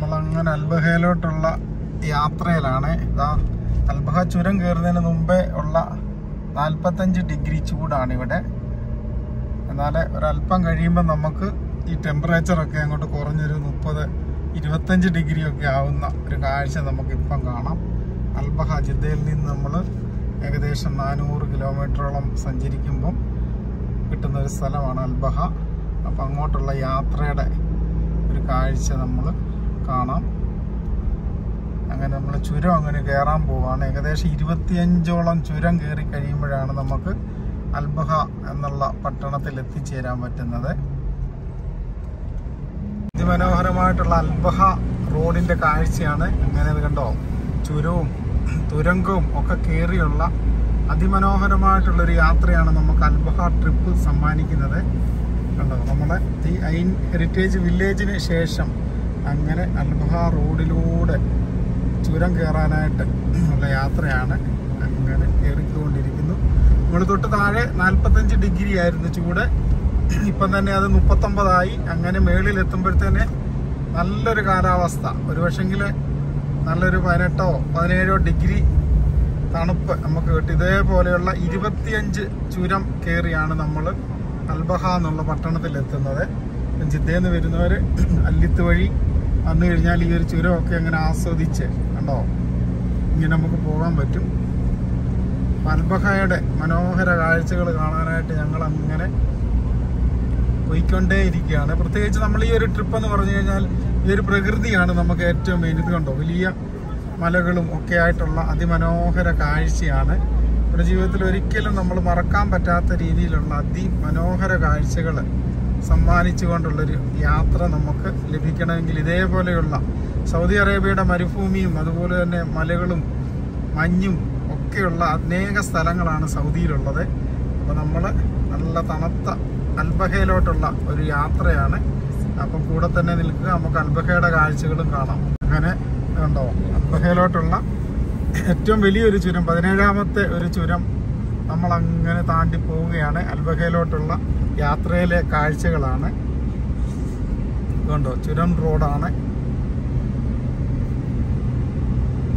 നമ്മളങ്ങനെ അൽബഹയിലോട്ടുള്ള യാത്രയിലാണ്. ഇതാ അൽബഹ ചുരം കയറുന്നതിന് മുമ്പേ ഉള്ള നാൽപ്പത്തഞ്ച് ഡിഗ്രി ചൂടാണ് ഇവിടെ എന്നാൽ ഒരല്പം കഴിയുമ്പോൾ നമുക്ക് ഈ ടെമ്പറേച്ചറൊക്കെ അങ്ങോട്ട് കുറഞ്ഞൊരു മുപ്പത് ഇരുപത്തഞ്ച് ഡിഗ്രി ഒക്കെ ആവുന്ന ഒരു കാഴ്ച നമുക്കിപ്പം കാണാം. അൽബഹ ജിദ്ദയിൽ നിന്ന് നമ്മൾ ഏകദേശം നാനൂറ് കിലോമീറ്ററോളം സഞ്ചരിക്കുമ്പം കിട്ടുന്ന ഒരു സ്ഥലമാണ് അൽബഹ. അപ്പം അങ്ങോട്ടുള്ള യാത്രയുടെ ഒരു കാഴ്ച നമ്മൾ കാണാം. അങ്ങനെ നമ്മൾ ചുരം അങ്ങനെ കയറാൻ പോവുകയാണ് ഏകദേശം ഇരുപത്തിയഞ്ചോളം ചുരം കയറി കഴിയുമ്പോഴാണ് നമുക്ക് അൽബഹ എന്നുള്ള പട്ടണത്തിൽ എത്തിച്ചേരാൻ പറ്റുന്നത്. അതിമനോഹരമായിട്ടുള്ള അൽബഹ റോഡിന്റെ കാഴ്ചയാണ് അങ്ങനെ കണ്ടോ? ചുരവും തുരങ്കവും ഒക്കെ കയറിയുള്ള അതിമനോഹരമായിട്ടുള്ളൊരു യാത്രയാണ് നമുക്ക് അൽബഹ ട്രിപ്പ് സമ്മാനിക്കുന്നത്. കണ്ടോ? നമ്മുടെ ദി ഐൻ ഹെറിറ്റേജ് വില്ലേജിന് ശേഷം അങ്ങനെ അൽബഹ റോഡിലൂടെ ചുരം കയറാനായിട്ട് ഉള്ള യാത്രയാണ് അങ്ങനെ കയറിക്കൊണ്ടിരിക്കുന്നു നമ്മൾ തൊട്ട് താഴെ നാൽപ്പത്തഞ്ച് ഡിഗ്രി ആയിരുന്നു ചൂട്. ഇപ്പം തന്നെ അത് മുപ്പത്തൊമ്പതായി. അങ്ങനെ മേളിൽ എത്തുമ്പോഴത്തേന് നല്ലൊരു കാലാവസ്ഥ. ഒരു പക്ഷെങ്കിൽ നല്ലൊരു പതിനെട്ടോ പതിനേഴോ ഡിഗ്രി തണുപ്പ് നമുക്ക് കിട്ടും. ഇതേപോലെയുള്ള ഇരുപത്തിയഞ്ച് ചുരം കയറിയാണ് നമ്മൾ അൽബഹ എന്നുള്ള പട്ടണത്തിൽ എത്തുന്നത് ജിദ്ദയിൽ നിന്ന് വരുന്നവർ അല്ലിത്ത് വഴി വന്നു കഴിഞ്ഞാൽ ഈ ഒരു ചുരമൊക്കെ അങ്ങനെ ആസ്വദിച്ച് കണ്ടോ? ഇങ്ങനെ നമുക്ക് പോകാൻ പറ്റും. മൽബഹയുടെ മനോഹര കാഴ്ചകൾ കാണാനായിട്ട് ഞങ്ങൾ അങ്ങനെ പോയിക്കൊണ്ടേ ഇരിക്കുകയാണ് പ്രത്യേകിച്ച് നമ്മൾ ഈ ഒരു ട്രിപ്പ് എന്ന് പറഞ്ഞു കഴിഞ്ഞാൽ ഈ ഒരു പ്രകൃതിയാണ് നമുക്ക് ഏറ്റവും മെയിൻ ഇത് കണ്ടോ? വലിയ മലകളും ഒക്കെ ആയിട്ടുള്ള അതിമനോഹര കാഴ്ചയാണ്. നമ്മുടെ ജീവിതത്തിൽ ഒരിക്കലും നമ്മൾ മറക്കാൻ പറ്റാത്ത രീതിയിലുള്ള അതിമനോഹര കാഴ്ചകൾ സമ്മാനിച്ചുകൊണ്ടുള്ളൊരു യാത്ര നമുക്ക് ലഭിക്കണമെങ്കിൽ ഇതേപോലെയുള്ള സൗദി അറേബ്യയുടെ മരുഭൂമിയും അതുപോലെ തന്നെ മലകളും മഞ്ഞും ഒക്കെയുള്ള അനേക സ്ഥലങ്ങളാണ് സൗദിയിലുള്ളത്. അപ്പോൾ നമ്മൾ നല്ല തണുത്ത അൽബഹയിലോട്ടുള്ള ഒരു യാത്രയാണ്. അപ്പം കൂടെ തന്നെ നിൽക്കുക. നമുക്ക് അൽബഹയുടെ കാഴ്ചകളും കാണാം. അങ്ങനെ കണ്ടോ? അൽബഹയിലോട്ടുള്ള ഏറ്റവും വലിയൊരു ചുരം പതിനേഴാമത്തെ ഒരു ചുരം നമ്മൾ അങ്ങനെ താണ്ടി പോവുകയാണ്. അൽബഹയിലോട്ടുള്ള യാത്രയിലെ കാഴ്ചകളാണ്. കണ്ടോ ചുരം റോഡാണ്.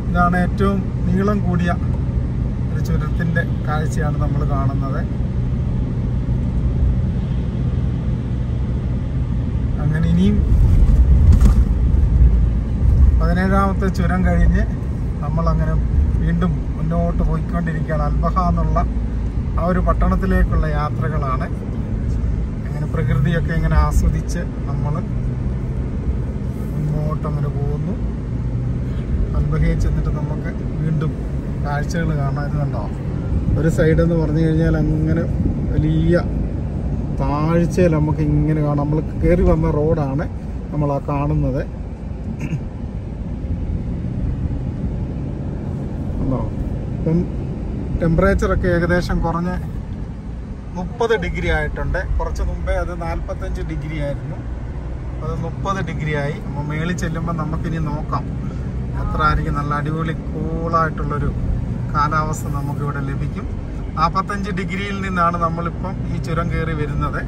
ഇതാണ് ഏറ്റവും നീളം കൂടിയ ഒരു ചുരത്തിന്റെ കാഴ്ചയാണ് നമ്മൾ കാണുന്നത്. അങ്ങനെ ഇനിയും പതിനേഴാമത്തെ ചുരം കഴിഞ്ഞ് നമ്മളങ്ങനെ വീണ്ടും മുന്നോട്ട് പോയിക്കൊണ്ടിരിക്കുകയാണ്. അൽബഹ എന്നുള്ള ആ ഒരു പട്ടണത്തിലേക്കുള്ള യാത്രകളാണ്. അങ്ങനെ പ്രകൃതിയൊക്കെ ഇങ്ങനെ ആസ്വദിച്ച് നമ്മൾ മുന്നോട്ട് അങ്ങനെ പോകുന്നു. അൽബഹയിൽ ചെന്നിട്ട് നമുക്ക് വീണ്ടും കാഴ്ചകൾ കാണാനുണ്ടോ ഒരു സൈഡ് എന്ന് പറഞ്ഞു കഴിഞ്ഞാൽ അങ്ങനെ വലിയ താഴ്ചയിൽ നമുക്ക് ഇങ്ങനെ കാണാം. നമ്മൾ കയറി വന്ന റോഡാണ് നമ്മൾ ആ കാണുന്നത്. ഇപ്പം ടെമ്പറേച്ചറൊക്കെ ഏകദേശം കുറഞ്ഞ് മുപ്പത് ഡിഗ്രി ആയിട്ടുണ്ട്. കുറച്ച് മുമ്പേ അത് നാൽപ്പത്തഞ്ച് ഡിഗ്രി ആയിരുന്നു. അത് മുപ്പത് ഡിഗ്രി ആയി. അപ്പോൾ മേളിൽ ചെല്ലുമ്പോൾ നമുക്കിനി നോക്കാം. എത്ര ആയിരിക്കും. നല്ല അടിപൊളി കൂളായിട്ടുള്ളൊരു കാലാവസ്ഥ നമുക്കിവിടെ ലഭിക്കും. നാൽപ്പത്തഞ്ച് ഡിഗ്രിയിൽ നിന്നാണ് നമ്മളിപ്പം ഈ ചുരം കയറി വരുന്നത്.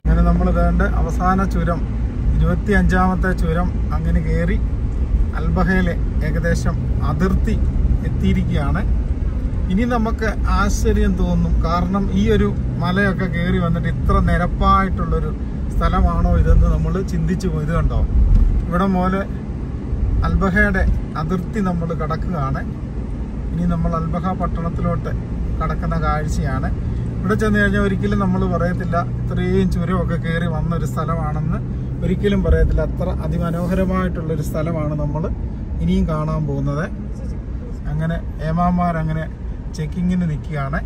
അങ്ങനെ നമ്മൾ വേണ്ട അവസാന ചുരം ഇരുപത്തി അഞ്ചാമത്തെ ചുരം അങ്ങനെ കയറി അൽബഹയിലെ ഏകദേശം അതിർത്തി എത്തിയിരിക്കുകയാണ്. ഇനി നമുക്ക് ആശ്ചര്യം തോന്നും. കാരണം ഈ ഒരു മലയൊക്കെ കയറി വന്നിട്ട് ഇത്ര നിരപ്പായിട്ടുള്ളൊരു സ്ഥലമാണോ ഇതെന്ന് നമ്മൾ ചിന്തിച്ചു പോയത് കണ്ടോ? ഇവിടെ മോലെ അൽബഹയുടെ അതിർത്തി നമ്മൾ കടക്കുകയാണ്. ഇനി നമ്മൾ അൽബഹ പട്ടണത്തിലോട്ട് കടക്കുന്ന കാഴ്ചയാണ്. ഇവിടെ ചെന്ന് കഴിഞ്ഞാൽ ഒരിക്കലും നമ്മൾ പറയത്തില്ല ഇത്രയും ചുരമൊക്കെ കയറി വന്നൊരു സ്ഥലമാണെന്ന്. ഒരിക്കലും പറയത്തില്ല. അത്ര അതിമനോഹരമായിട്ടുള്ളൊരു സ്ഥലമാണ് നമ്മൾ ഇനിയും കാണാൻ പോകുന്നത്. അങ്ങനെ ഏമാമാർ അങ്ങനെ ചെക്കിങ്ങിന് നിൽക്കുകയാണ്.